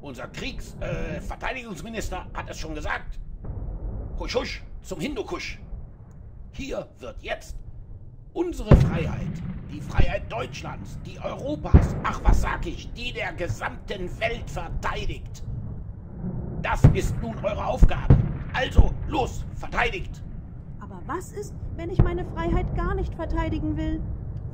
Unser Kriegsverteidigungsminister äh, hat es schon gesagt. Husch, husch, zum Hindukusch. Hier wird jetzt unsere Freiheit, die Freiheit Deutschlands, die Europas, ach was sag ich, die der gesamten Welt verteidigt. Das ist nun eure Aufgabe. Also, los, verteidigt! Aber was ist, wenn ich meine Freiheit gar nicht verteidigen will?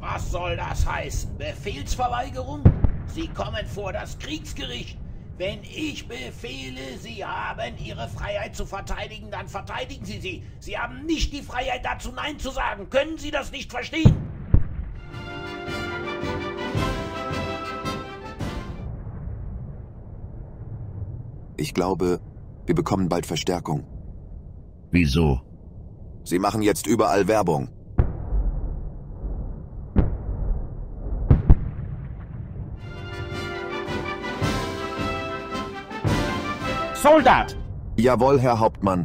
Was soll das heißen? Befehlsverweigerung? Sie kommen vor das Kriegsgericht. Wenn ich befehle, Sie haben Ihre Freiheit zu verteidigen, dann verteidigen Sie sie. Sie haben nicht die Freiheit dazu, Nein zu sagen. Können Sie das nicht verstehen? Ich glaube, wir bekommen bald Verstärkung. Wieso? Sie machen jetzt überall Werbung. Soldat! Jawohl, Herr Hauptmann.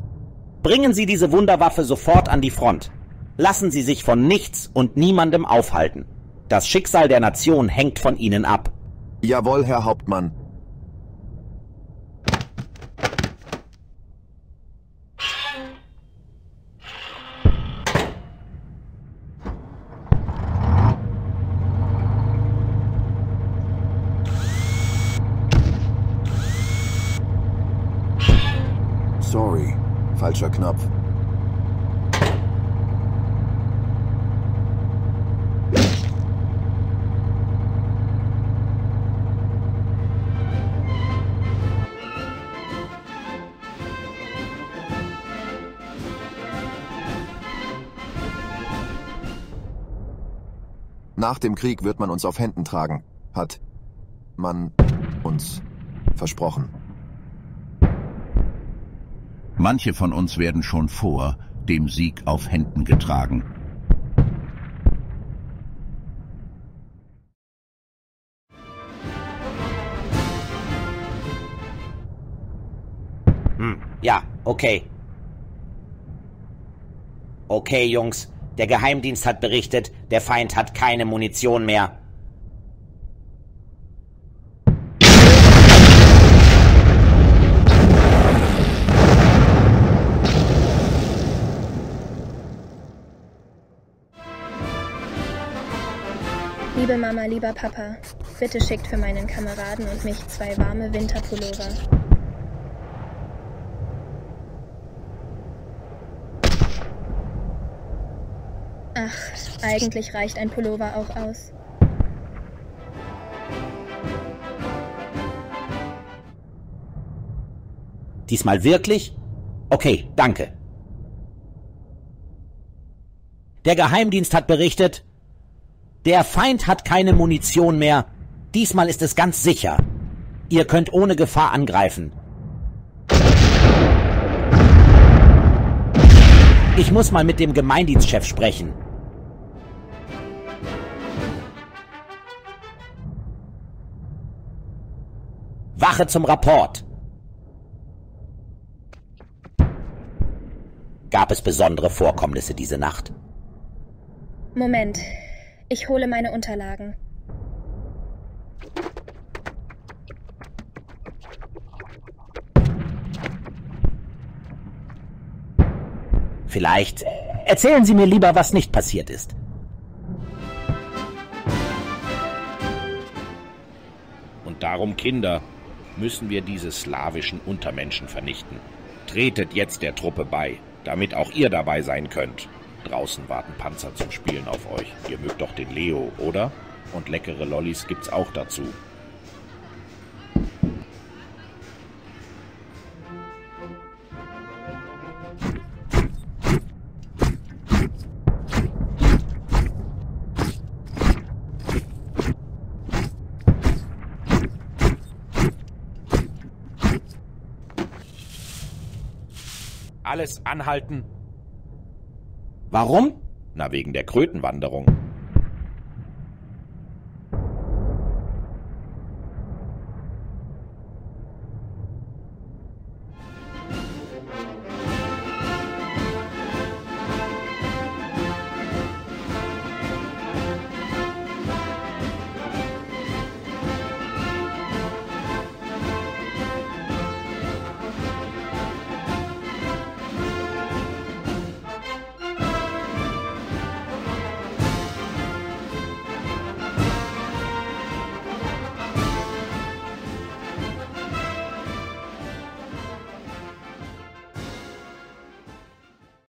Bringen Sie diese Wunderwaffe sofort an die Front. Lassen Sie sich von nichts und niemandem aufhalten. Das Schicksal der Nation hängt von Ihnen ab. Jawohl, Herr Hauptmann. Sorry, falscher Knopf. Nach dem Krieg wird man uns auf Händen tragen, hat man uns versprochen. Manche von uns werden schon vor dem Sieg auf Händen getragen. Hm, ja, okay. Okay, Jungs, der Geheimdienst hat berichtet, der Feind hat keine Munition mehr. Liebe Mama, lieber Papa, bitte schickt für meinen Kameraden und mich zwei warme Winterpullover. Ach, eigentlich reicht ein Pullover auch aus. Diesmal wirklich? Okay, danke. Der Geheimdienst hat berichtet, der Feind hat keine Munition mehr. Diesmal ist es ganz sicher. Ihr könnt ohne Gefahr angreifen. Ich muss mal mit dem Gemeindienstchef sprechen. Wache zum Rapport. Gab es besondere Vorkommnisse diese Nacht? Moment, ich hole meine Unterlagen. Vielleicht erzählen Sie mir lieber, was nicht passiert ist. Und darum, Kinder, müssen wir diese slawischen Untermenschen vernichten. Tretet jetzt der Truppe bei, damit auch ihr dabei sein könnt. Draußen warten Panzer zum Spielen auf euch. Ihr mögt doch den Leo, oder? Und leckere Lollis gibt's auch dazu. Alles anhalten, Warum? Na, wegen der Krötenwanderung.